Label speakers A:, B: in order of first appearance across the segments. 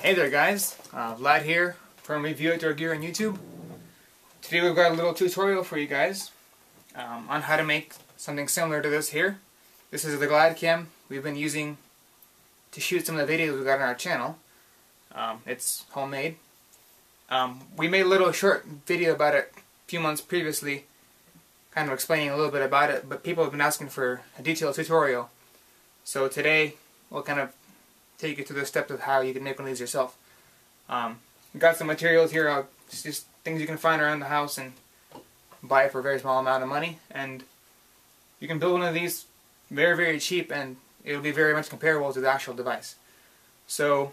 A: Hey there guys, uh, Vlad here from Review Outdoor Gear on YouTube. Today we've got a little tutorial for you guys um, on how to make something similar to this here. This is the GlideCam we've been using to shoot some of the videos we got on our channel. Um, it's homemade. Um, we made a little short video about it a few months previously, kind of explaining a little bit about it, but people have been asking for a detailed tutorial. So today we'll kind of take you through the steps of how you can make one of these yourself. Um, got some materials here, uh, it's just things you can find around the house and buy it for a very small amount of money. And you can build one of these very, very cheap and it'll be very much comparable to the actual device. So,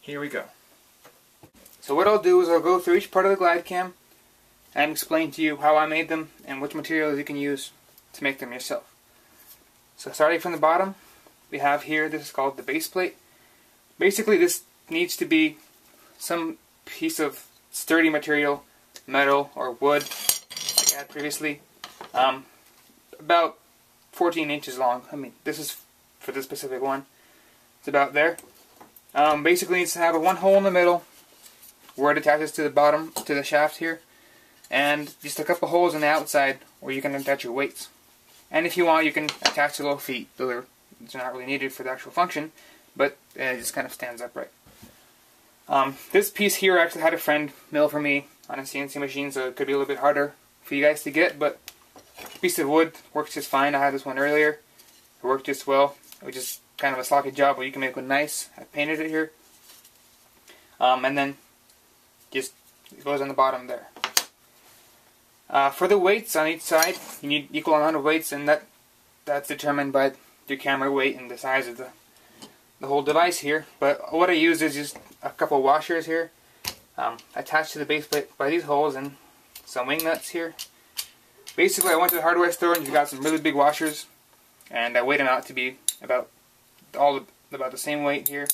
A: here we go. So what I'll do is I'll go through each part of the GlideCam and explain to you how I made them and which materials you can use to make them yourself. So starting from the bottom, we have here, this is called the base plate. Basically this needs to be some piece of sturdy material, metal or wood, like I had previously, um, about 14 inches long. I mean, this is for this specific one. It's about there. Um, basically needs to have a one hole in the middle where it attaches to the bottom, to the shaft here, and just a couple holes on the outside where you can attach your weights. And if you want, you can attach the little feet. Those are it's not really needed for the actual function, but it just kind of stands upright. Um, this piece here I actually had a friend mill for me on a CNC machine, so it could be a little bit harder for you guys to get, but piece of wood works just fine. I had this one earlier. It worked just well. It was just kind of a sloppy job, but you can make one nice. I painted it here. Um, and then just it goes on the bottom there. Uh, for the weights on each side, you need equal amount of weights, and that that's determined by camera weight and the size of the the whole device here. But what I use is just a couple washers here um, attached to the base plate by these holes and some wing nuts here. Basically, I went to the hardware store and got some really big washers, and I weighed them out to be about all about the same weight here.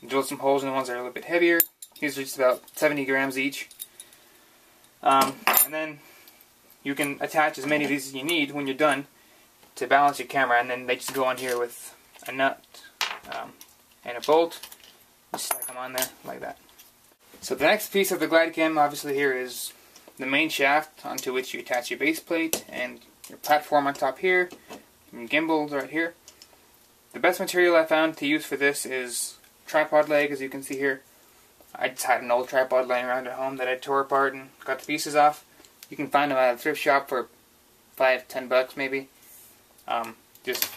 A: And drilled some holes in the ones that are a little bit heavier. These are just about 70 grams each. Um, and then you can attach as many of these as you need when you're done to balance your camera and then they just go on here with a nut um, and a bolt. Just stack them on there like that. So the next piece of the GlideCam obviously here is the main shaft onto which you attach your base plate and your platform on top here and gimbals right here. The best material I found to use for this is tripod leg as you can see here. I just had an old tripod laying around at home that I tore apart and got the pieces off. You can find them at a thrift shop for five, ten bucks maybe um, just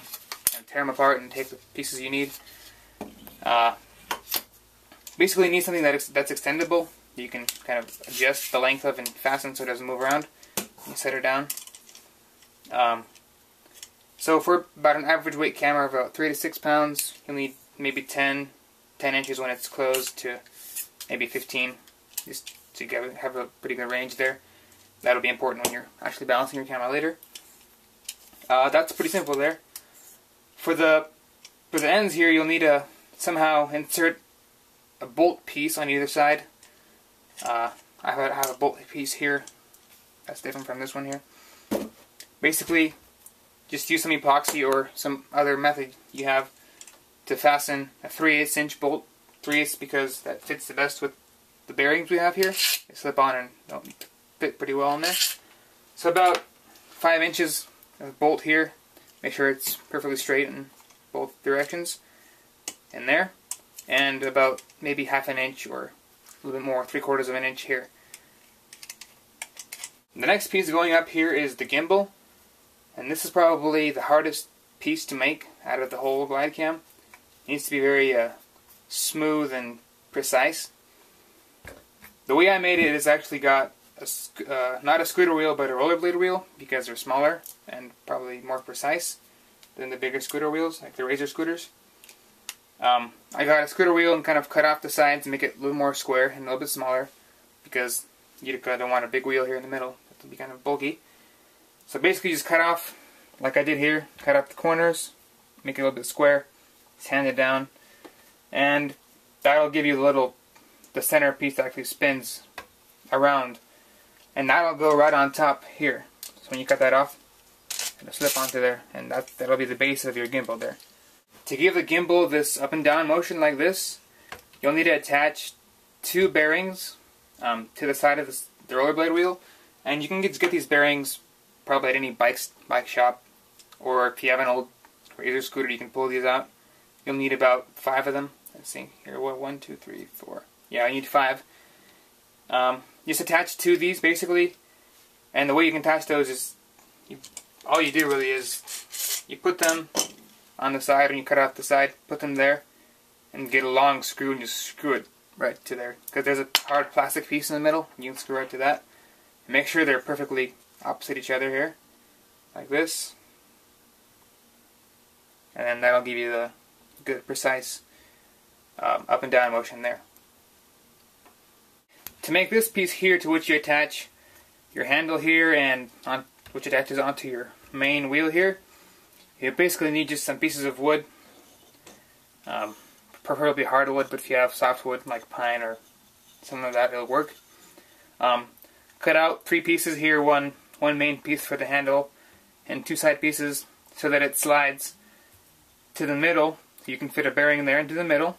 A: tear them apart and take the pieces you need. Uh, basically, you need something that is, that's extendable. You can kind of adjust the length of and fasten so it doesn't move around. You set it down. Um, so for about an average weight camera of about 3 to 6 pounds, you'll need maybe 10, 10 inches when it's closed to maybe 15, just to have a pretty good range there. That'll be important when you're actually balancing your camera later. Uh, that's pretty simple there. For the for the ends here, you'll need to somehow insert a bolt piece on either side. Uh, I have a bolt piece here that's different from this one here. Basically, just use some epoxy or some other method you have to fasten a 3 8 inch bolt. 3 8 because that fits the best with the bearings we have here. They slip on and don't fit pretty well in there. So about 5 inches bolt here. Make sure it's perfectly straight in both directions. In there. And about maybe half an inch or a little bit more, three quarters of an inch here. The next piece going up here is the gimbal. And this is probably the hardest piece to make out of the whole glide cam. It needs to be very uh, smooth and precise. The way I made it is actually got a, uh, not a scooter wheel, but a rollerblade wheel because they're smaller and probably more precise than the bigger scooter wheels, like the Razor scooters. Um, I got a scooter wheel and kind of cut off the sides to make it a little more square and a little bit smaller because you don't want a big wheel here in the middle. It'll be kind of bulky. So basically just cut off, like I did here, cut off the corners, make it a little bit square, sand it down, and that'll give you the little, the center piece that actually spins around and that'll go right on top here. So when you cut that off, it'll slip onto there, and that, that'll be the base of your gimbal there. To give the gimbal this up and down motion like this, you'll need to attach two bearings um, to the side of the rollerblade wheel, and you can get, get these bearings probably at any bike bike shop, or if you have an old razor scooter, you can pull these out. You'll need about five of them. Let's see here. What one, two, three, four. Yeah, I need five. Um, just attach to these basically, and the way you can attach those is, you, all you do really is you put them on the side and you cut off the side, put them there, and get a long screw and just screw it right to there. Because there's a hard plastic piece in the middle, you can screw right to that. Make sure they're perfectly opposite each other here, like this. And then that'll give you the good precise um, up and down motion there. To make this piece here to which you attach your handle here and on, which attaches onto your main wheel here, you basically need just some pieces of wood, um, preferably hardwood, but if you have softwood like pine or something like that, it'll work. Um, cut out three pieces here, one one main piece for the handle, and two side pieces so that it slides to the middle. So you can fit a bearing there into the middle,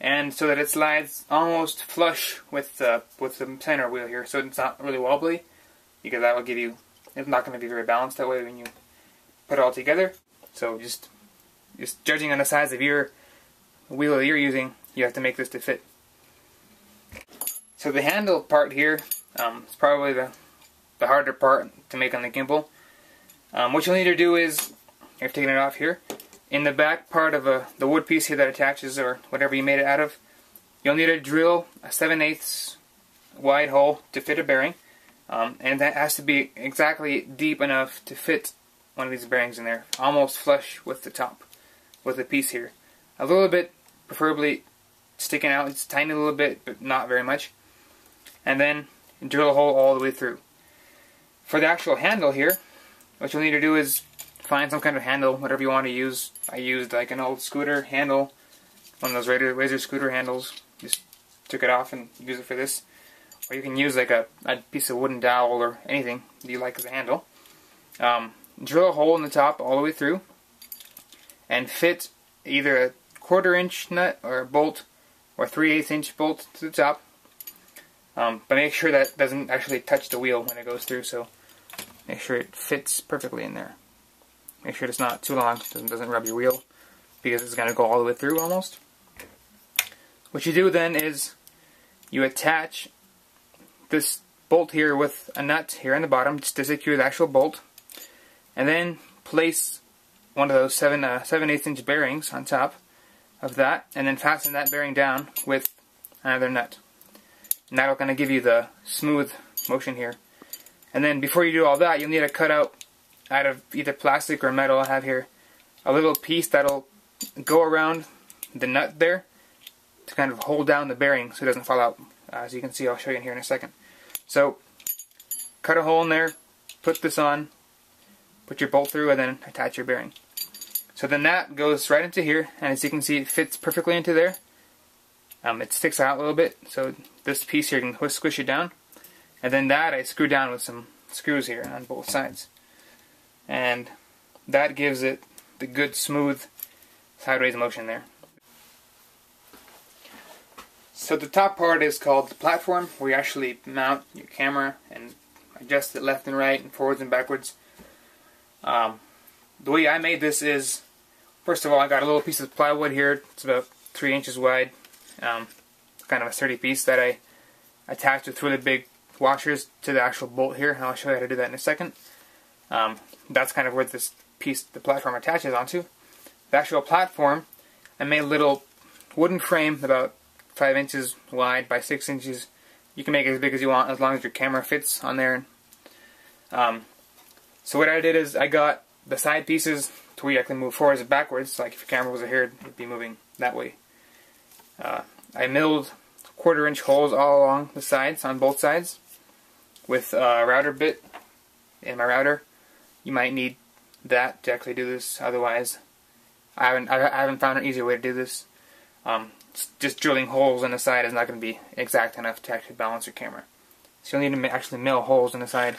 A: and so that it slides almost flush with the with the center wheel here, so it's not really wobbly, because that will give you. It's not going to be very balanced that way when you put it all together. So just just judging on the size of your wheel that you're using, you have to make this to fit. So the handle part here um, is probably the, the harder part to make on the gimbal. Um, what you'll need to do is, I've taken it off here, in the back part of a, the wood piece here that attaches or whatever you made it out of, you'll need to drill a 7 8 wide hole to fit a bearing. Um, and that has to be exactly deep enough to fit one of these bearings in there, almost flush with the top, with the piece here. A little bit, preferably sticking out, it's tiny a little bit, but not very much. And then drill a hole all the way through. For the actual handle here, what you'll need to do is find some kind of handle, whatever you want to use. I used like an old scooter handle, one of those razor, razor scooter handles. Just took it off and use it for this. Or you can use like a, a piece of wooden dowel or anything that you like as a handle. Um, drill a hole in the top all the way through and fit either a quarter inch nut or a bolt or 3 8 inch bolt to the top. Um, but make sure that doesn't actually touch the wheel when it goes through, so make sure it fits perfectly in there. Make sure it's not too long, it doesn't rub your wheel, because it's going to go all the way through almost. What you do then is you attach this bolt here with a nut here on the bottom just to secure the actual bolt. And then place one of those 7 uh, 7 8 inch bearings on top of that and then fasten that bearing down with another nut. And that'll kind of give you the smooth motion here. And then before you do all that you'll need to cut out out of either plastic or metal I have here a little piece that'll go around the nut there to kind of hold down the bearing so it doesn't fall out as you can see I'll show you in here in a second so cut a hole in there put this on put your bolt through and then attach your bearing. So then that goes right into here, and as you can see, it fits perfectly into there. Um, it sticks out a little bit, so this piece here can squish it down. And then that I screw down with some screws here on both sides. And that gives it the good smooth sideways motion there. So the top part is called the platform, where you actually mount your camera and adjust it left and right and forwards and backwards. Um, the way I made this is, first of all, I got a little piece of plywood here. It's about three inches wide. Um, kind of a sturdy piece that I attached with really big washers to the actual bolt here. And I'll show you how to do that in a second. Um, that's kind of where this piece, the platform attaches onto. The actual platform, I made a little wooden frame about 5 inches wide by 6 inches. You can make it as big as you want as long as your camera fits on there. Um, so what I did is I got the side pieces to where you can move forwards and backwards. Like if your camera was here, it'd be moving that way. Uh, I milled quarter inch holes all along the sides, on both sides, with a router bit in my router. You might need that to actually do this. Otherwise, I haven't I haven't found an easier way to do this. Um, just drilling holes in the side is not going to be exact enough to actually balance your camera. So you'll need to actually mill holes in the side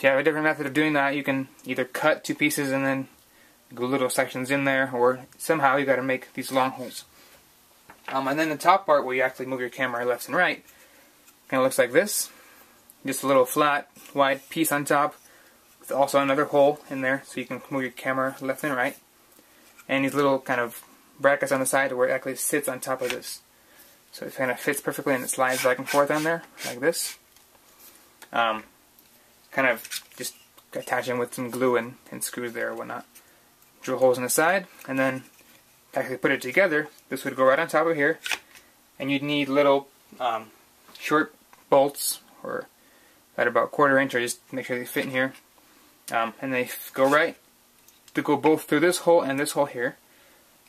A: if you have a different method of doing that, you can either cut two pieces and then glue little sections in there, or somehow you got to make these long holes. Um, and then the top part where you actually move your camera left and right kind of looks like this. Just a little flat, wide piece on top with also another hole in there so you can move your camera left and right. And these little kind of brackets on the side where it actually sits on top of this. So it kind of fits perfectly and it slides back and forth on there like this. Um, kind of just attach them with some glue and, and screws there or whatnot. Drill holes in the side and then actually put it together. This would go right on top of here and you'd need little um, short bolts or at about quarter inch or just make sure they fit in here. Um, and they go right to go both through this hole and this hole here.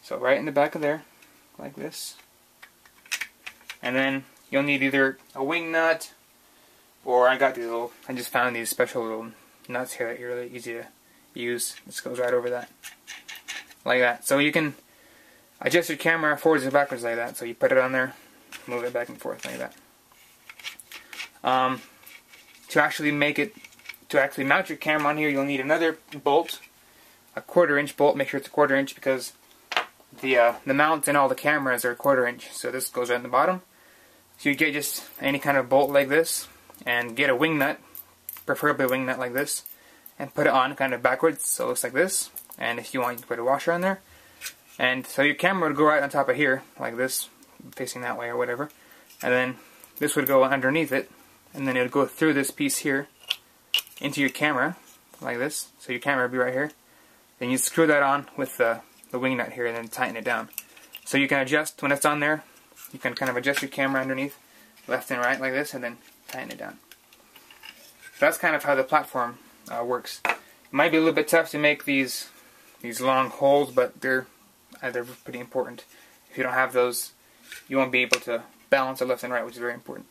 A: So right in the back of there, like this. And then you'll need either a wing nut, or I got these little, I just found these special little nuts here that are really easy to use. This goes right over that. Like that. So you can adjust your camera forwards and backwards like that. So you put it on there, move it back and forth like that. Um, to actually make it, to actually mount your camera on here, you'll need another bolt, a quarter inch bolt. Make sure it's a quarter inch because the uh, the mounts and all the cameras are quarter inch. So this goes right in the bottom. So you get just any kind of bolt like this and get a wing nut, preferably a wing nut like this, and put it on kind of backwards so it looks like this. And if you want, you can put a washer on there. And so your camera would go right on top of here, like this, facing that way or whatever. And then this would go underneath it, and then it would go through this piece here into your camera, like this. So your camera would be right here. Then you screw that on with the, the wing nut here and then tighten it down. So you can adjust, when it's on there, you can kind of adjust your camera underneath, left and right like this, and then tighten it down. So that's kind of how the platform uh, works. It might be a little bit tough to make these these long holes, but they're they're pretty important. If you don't have those, you won't be able to balance it left and right, which is very important.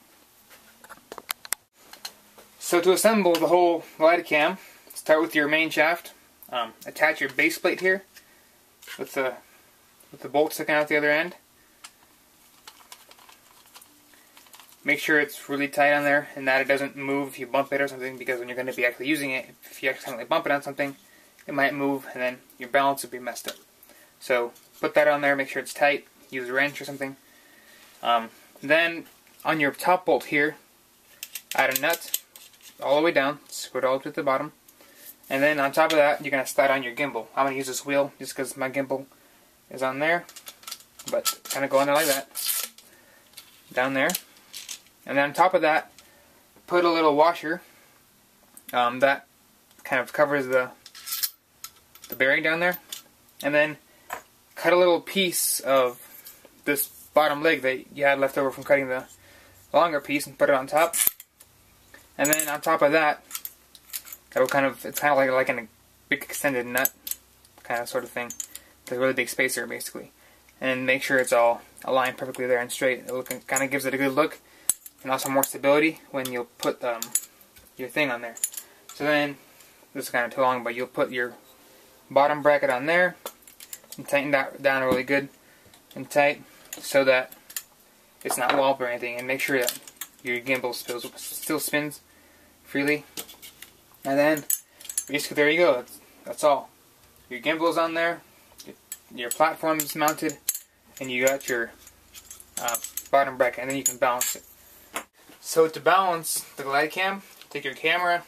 A: So to assemble the whole Glidecam, start with your main shaft. Um, attach your base plate here with the with the bolt sticking out the other end. Make sure it's really tight on there and that it doesn't move if you bump it or something because when you're going to be actually using it, if you accidentally bump it on something, it might move and then your balance would be messed up. So put that on there, make sure it's tight, use a wrench or something. Um, then on your top bolt here, add a nut all the way down, screw it all to the bottom. And then on top of that, you're going to slide on your gimbal. I'm going to use this wheel just because my gimbal is on there. But kind of go on there like that. Down there. And then on top of that, put a little washer um, that kind of covers the the bearing down there. And then cut a little piece of this bottom leg that you had left over from cutting the longer piece and put it on top. And then on top of that, that'll kind of, it's kind of like, like a big extended nut kind of sort of thing. It's a really big spacer basically. And make sure it's all aligned perfectly there and straight. It kind of gives it a good look and also more stability when you'll put um, your thing on there. So then, this is kind of too long, but you'll put your bottom bracket on there and tighten that down really good and tight so that it's not wobble or anything and make sure that your gimbal still spins freely and then basically there you go. That's, that's all. Your gimbal is on there. Your platform is mounted. And you got your uh, bottom bracket. And then you can balance it. So to balance the Glidecam, take your camera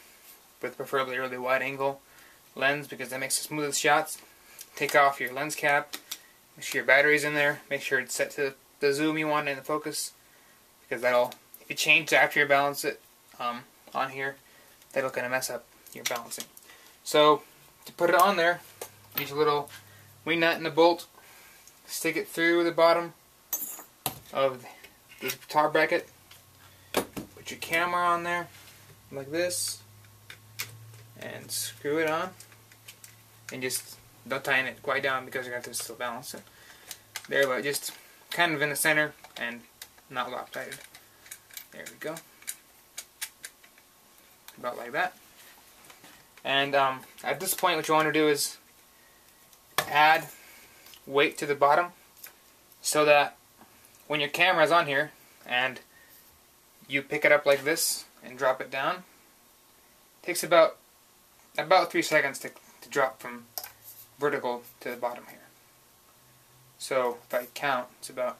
A: with preferably a really wide angle lens because that makes the smoothest shots. Take off your lens cap, make sure your battery's in there, make sure it's set to the zoom you want and the focus. Because that'll, if you change after you balance it um, on here, that'll kind of mess up your balancing. So to put it on there, use a little wing nut and a bolt, stick it through the bottom of the top bracket Put your camera on there like this and screw it on and just don't tighten it quite down because you're going to to still balance it. There but just kind of in the center and not lopsided. There we go about like that and um, at this point what you want to do is add weight to the bottom so that when your camera is on here and you pick it up like this and drop it down. It takes about about three seconds to, to drop from vertical to the bottom here. So if I count, it's about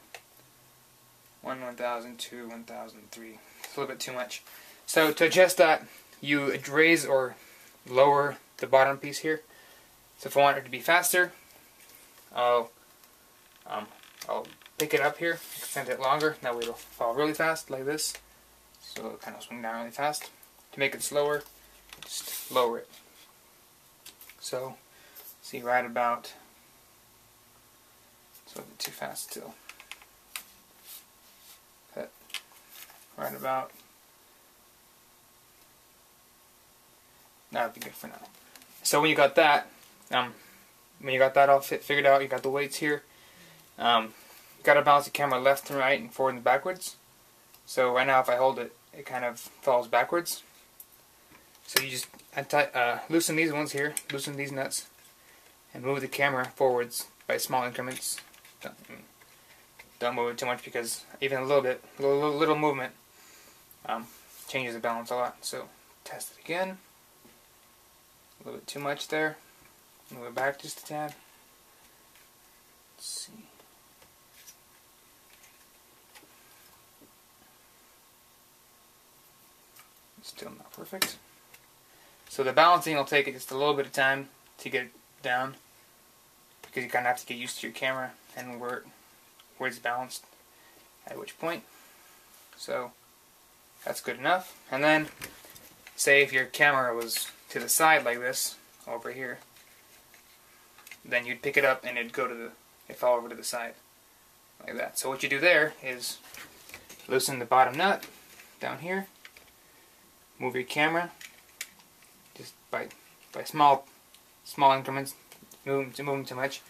A: 1, 1000, 2, 1003. It's a little bit too much. So to adjust that, you raise or lower the bottom piece here. So if I want it to be faster, I'll um, I'll pick it up here, extend it longer. That way it'll fall really fast, like this. So it'll kind of swing down really fast. To make it slower, just lower it. So, see right about, it's a little bit too fast still. Cut right about, that would be good for now. So when you got that, um, when you got that all fit, figured out, you got the weights here, um, you got to balance the camera left and right and forward and backwards. So right now if I hold it, it kind of falls backwards. So you just uh, loosen these ones here, loosen these nuts, and move the camera forwards by small increments. Don't, move it too much because even a little bit, a little, little movement um, changes the balance a lot. So test it again. A little bit too much there. Move it back just a tad. Let's see. Still not perfect. So the balancing will take it just a little bit of time to get down because you kind of have to get used to your camera and where, where it's balanced at which point. So that's good enough. And then say if your camera was to the side like this, over here, then you'd pick it up and it'd go to the, it'd fall over to the side like that. So what you do there is loosen the bottom nut down here, move your camera just by by small small increments. Move them, move too much.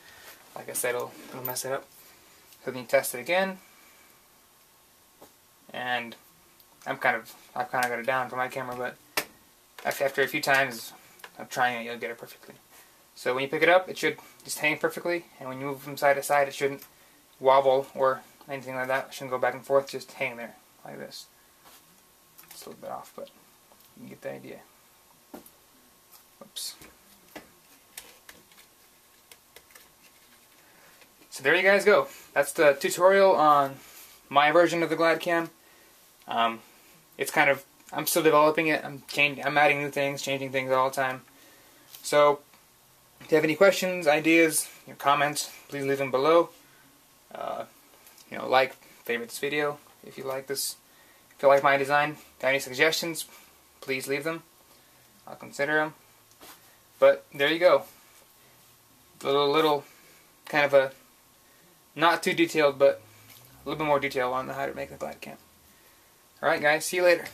A: Like I said, it'll, it'll mess it up. So then you test it again, and I'm kind of I've kind of got it down for my camera, but after a few times of trying it, you'll get it perfectly. So when you pick it up, it should just hang perfectly, and when you move from side to side, it shouldn't wobble or anything like that. It shouldn't go back and forth, just hang there like this. It's a little bit off, but you get the idea. Oops. So there you guys go. That's the tutorial on my version of the GlideCam. Um, it's kind of, I'm still developing it. I'm changing, I'm adding new things, changing things all the time. So, if you have any questions, ideas, your comments, please leave them below. Uh, you know, like, favorite this video if you like this. If you like my design, got any suggestions, please leave them. I'll consider them. But there you go. Little, little, kind of a, not too detailed, but a little bit more detail on how to make the glide cam. Alright guys, see you later.